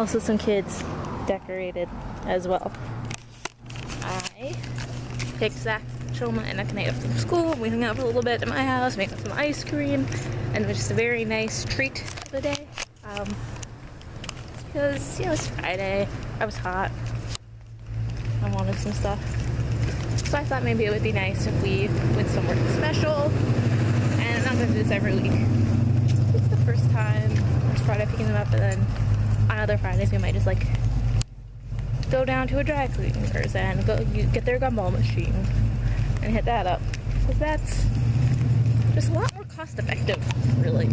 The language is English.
Also, some kids decorated as well. I picked Zach, Shulman, and Akane from school. We hung out for a little bit at my house, made some ice cream, and it was just a very nice treat for the day. Um, because, you know, it's Friday, I was hot, I wanted some stuff. So I thought maybe it would be nice if we went somewhere special, and I'm not gonna do this every week. It's the first time, first Friday picking them up, and then on other Fridays we might just like go down to a dry cleaners and go get their gumball machine and hit that up. Because that's just a lot more cost effective, really.